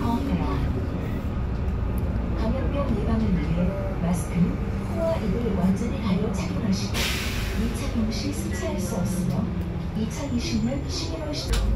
어, 거하라 감염병 예방을 위해 마스크, 코와 입을 완전히 가려 착용하시고 2차 동시 수치할 수 없으며 2020년 11월 10일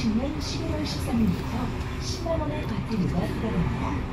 주행 11월 13일부터 10만원의 과태료가 부과됩니다.